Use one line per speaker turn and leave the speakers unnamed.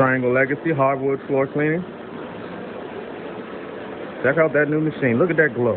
Triangle Legacy hardwood floor cleaning. Check out that new machine. Look at that glow.